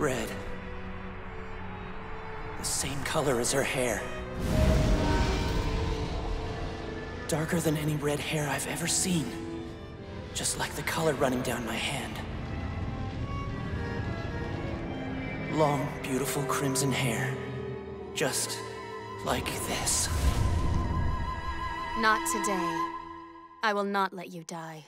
Red. The same color as her hair. Darker than any red hair I've ever seen. Just like the color running down my hand. Long, beautiful crimson hair. Just like this. Not today. I will not let you die.